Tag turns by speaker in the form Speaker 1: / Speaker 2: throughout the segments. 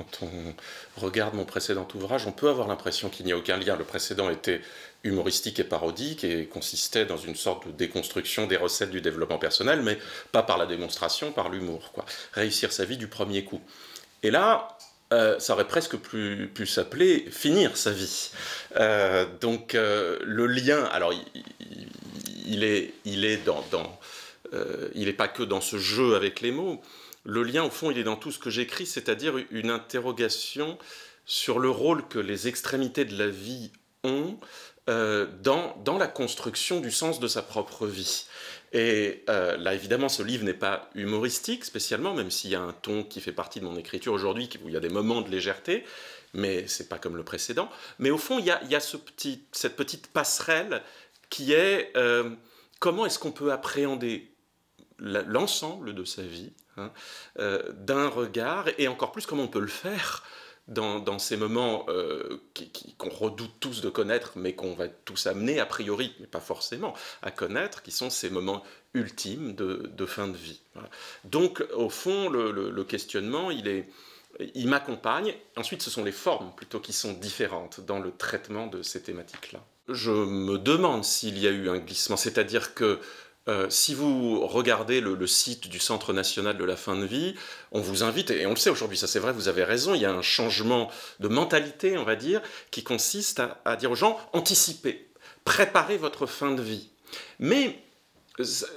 Speaker 1: quand on regarde mon précédent ouvrage, on peut avoir l'impression qu'il n'y a aucun lien. Le précédent était humoristique et parodique et consistait dans une sorte de déconstruction des recettes du développement personnel, mais pas par la démonstration, par l'humour. Réussir sa vie du premier coup. Et là, euh, ça aurait presque pu, s'appeler finir sa vie. Euh, donc euh, le lien, alors il, est, il est dans, il n'est pas que dans ce jeu avec les mots. Le lien, au fond, il est dans tout ce que j'écris, c'est-à-dire une interrogation sur le rôle que les extrémités de la vie ont dans, dans la construction du sens de sa propre vie. Et euh, là, évidemment, ce livre n'est pas humoristique spécialement, même s'il y a un ton qui fait partie de mon écriture aujourd'hui, où il y a des moments de légèreté, mais c'est pas comme le précédent. Mais au fond, il y a, cette petite passerelle qui est euh, comment est-ce qu'on peut appréhender l'ensemble de sa vie hein, euh, d'un regard, et encore plus comment on peut le faire dans, ces moments euh, qu'on redoute tous de connaître, mais qu'on va tous amener a priori, mais pas forcément, à connaître, qui sont ces moments ultimes de, fin de vie. Donc, au fond, le, questionnement, il est, il m'accompagne. Ensuite, ce sont les formes plutôt qui sont différentes dans le traitement de ces thématiques-là. Je me demande s'il y a eu un glissement, c'est-à-dire que euh, si vous regardez le, site du Centre national de la fin de vie, on vous invite, et on le sait aujourd'hui, ça c'est vrai, vous avez raison, il y a un changement de mentalité, on va dire, qui consiste à, dire aux gens, anticipez, préparez votre fin de vie. Mais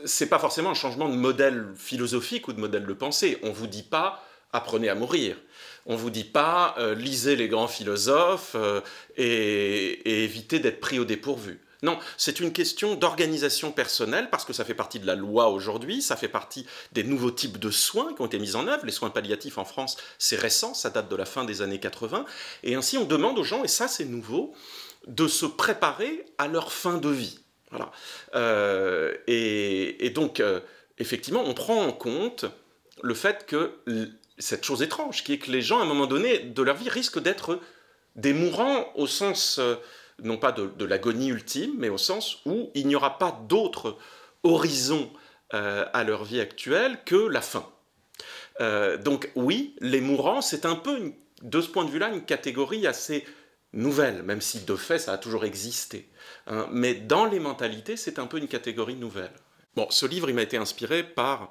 Speaker 1: c'est pas forcément un changement de modèle philosophique ou de modèle de pensée. On vous dit pas, apprenez à mourir. On vous dit pas, euh, lisez les grands philosophes euh, et évitez d'être pris au dépourvu. Non, c'est une question d'organisation personnelle, parce que ça fait partie de la loi aujourd'hui, ça fait partie des nouveaux types de soins qui ont été mis en œuvre. Les soins palliatifs en France, c'est récent, ça date de la fin des années 80. Et ainsi, on demande aux gens, et ça c'est nouveau, de se préparer à leur fin de vie. Voilà. Euh, et, donc, euh, effectivement, on prend en compte le fait que cette chose étrange, qui est que les gens, à un moment donné de leur vie, risquent d'être des mourants au sens... Euh, non pas de, l'agonie ultime, mais au sens où il n'y aura pas d'autre horizon euh, à leur vie actuelle que la fin. Euh, donc oui, les mourants, c'est un peu, de ce point de vue-là, une catégorie assez nouvelle, même si de fait ça a toujours existé. Hein. mais dans les mentalités, c'est un peu une catégorie nouvelle. Bon, ce livre, il m'a été inspiré par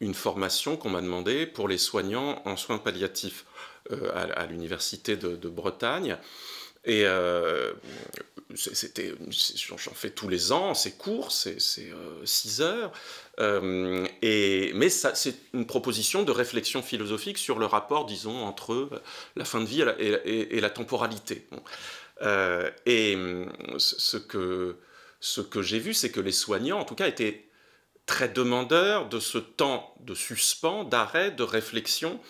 Speaker 1: une formation qu'on m'a demandé pour les soignants en soins palliatifs euh, à, l'université de Bretagne. Et euh, c'était, j'en fais tous les ans, c'est court, c'est 6 euh, heures. Euh, et, mais c'est une proposition de réflexion philosophique sur le rapport, disons, entre la fin de vie et la, temporalité. et ce que, ce que j'ai vu, c'est que les soignants, en tout cas, étaient très demandeurs de ce temps de suspens, d'arrêt, de réflexion,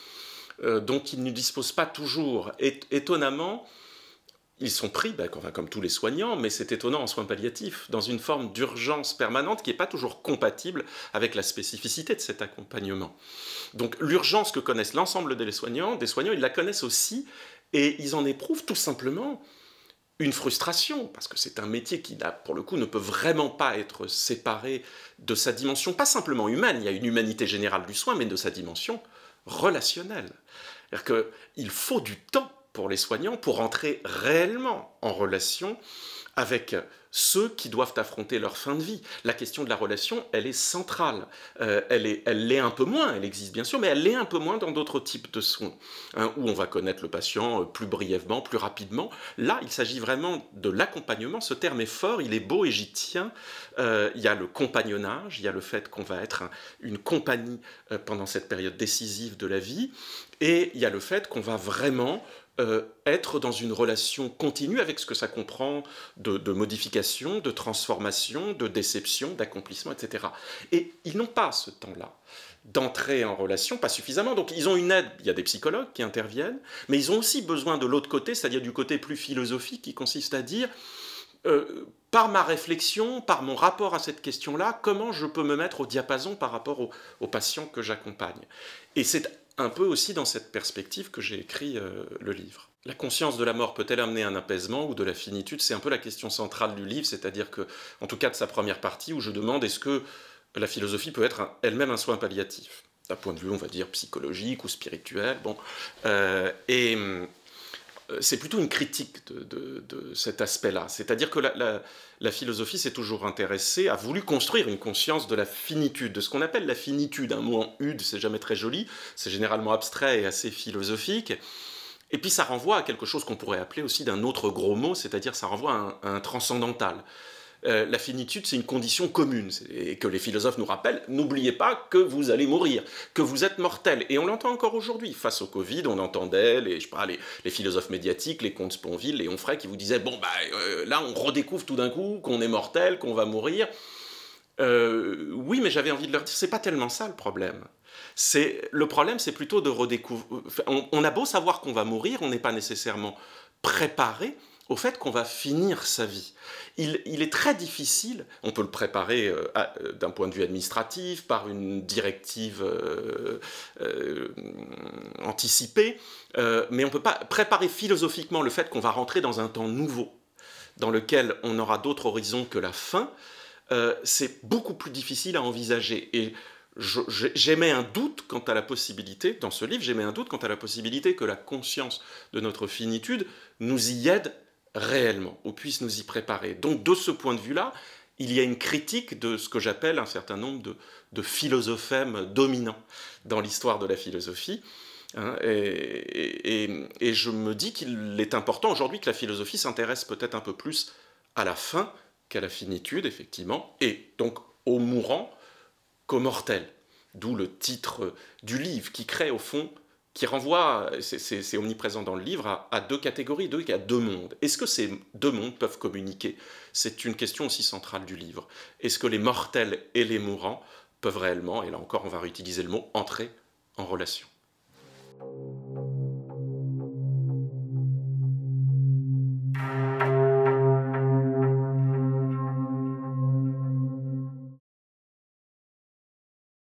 Speaker 1: dont ils ne disposent pas toujours. Et, étonnamment, ils sont pris, ben, comme tous les soignants, mais c'est étonnant en soins palliatifs, dans une forme d'urgence permanente qui n'est pas toujours compatible avec la spécificité de cet accompagnement. Donc l'urgence que connaissent l'ensemble des soignants, des soignants, ils la connaissent aussi, et ils en éprouvent tout simplement une frustration, parce que c'est un métier qui, pour le coup, ne peut vraiment pas être séparé de sa dimension, pas simplement humaine, il y a une humanité générale du soin, mais de sa dimension relationnelle. C'est-à-dire qu'il faut du temps pour les soignants pour entrer réellement en relation avec ceux qui doivent affronter leur fin de vie. La question de la relation, elle est centrale. Euh, elle l'est elle un peu moins, elle existe bien sûr, mais elle l'est un peu moins dans d'autres types de soins, hein, où on va connaître le patient euh, plus brièvement, plus rapidement. Là, il s'agit vraiment de l'accompagnement. Ce terme est fort, il est beau et j'y tiens. Euh, il y a le compagnonnage, il y a le fait qu'on va être une compagnie pendant cette période décisive de la vie, et il y a le fait qu'on va vraiment euh, être dans une relation continue avec ce que ça comprend de, modification, de transformation, de déception, d'accomplissement, etc. Et ils n'ont pas ce temps-là d'entrer en relation, pas suffisamment. Donc ils ont une aide, il y a des psychologues qui interviennent, mais ils ont aussi besoin de l'autre côté, c'est-à-dire du côté plus philosophique qui consiste à dire, euh, par ma réflexion, par mon rapport à cette question-là, comment je peux me mettre au diapason par rapport aux patients que j'accompagne. Et c'est un peu aussi dans cette perspective que j'ai écrit euh, le livre. La conscience de la mort peut-elle amener un apaisement ou de la finitude? C'est un peu la question centrale du livre, c'est-à-dire que, en tout cas de sa première partie, où je demande est-ce que la philosophie peut être elle-même un soin palliatif? D'un point de vue, on va dire, psychologique ou spirituel. Bon, et c'est plutôt une critique de, cet aspect-là. C'est-à-dire que la, philosophie s'est toujours intéressée, a voulu construire une conscience de la finitude, de ce qu'on appelle la finitude. Un mot en ude, c'est jamais très joli, c'est généralement abstrait et assez philosophique. Et puis ça renvoie à quelque chose qu'on pourrait appeler aussi d'un autre gros mot, c'est-à-dire ça renvoie à un transcendantal. Euh, la finitude, c'est une condition commune, et que les philosophes nous rappellent, n'oubliez pas que vous allez mourir, que vous êtes mortel. Et on l'entend encore aujourd'hui. Face au Covid, on entendait les, philosophes médiatiques, les comtes Sponville, les Onfray, qui vous disaient, bon, bah, euh, là, on redécouvre tout d'un coup qu'on est mortel, qu'on va mourir. Euh, oui, mais j'avais envie de leur dire, c'est pas tellement ça le problème. C'est le problème, c'est plutôt de redécouvrir. on a beau savoir qu'on va mourir, on n'est pas nécessairement préparé au fait qu'on va finir sa vie. Il, est très difficile, on peut le préparer euh, euh, d'un point de vue administratif, par une directive euh, anticipée, mais on ne peut pas préparer philosophiquement le fait qu'on va rentrer dans un temps nouveau, dans lequel on aura d'autres horizons que la fin. c'est beaucoup plus difficile à envisager. Et j'émets un doute quant à la possibilité, dans ce livre, j'émets un doute quant à la possibilité que la conscience de notre finitude nous y aide réellement, ou puisse nous y préparer. Donc de ce point de vue-là, il y a une critique de ce que j'appelle un certain nombre de, philosophèmes dominants dans l'histoire de la philosophie. Hein, et, je me dis qu'il est important aujourd'hui que la philosophie s'intéresse peut-être un peu plus à la fin qu'à la finitude, effectivement, et donc au mourant qu'au mortel. D'où le titre du livre qui crée au fond qui renvoie, c'est omniprésent dans le livre, à, deux catégories, deux, à deux mondes. Est-ce que ces deux mondes peuvent communiquer? C'est une question aussi centrale du livre. Est-ce que les mortels et les mourants peuvent réellement, et là encore on va réutiliser le mot, entrer en relation?